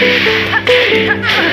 Ha!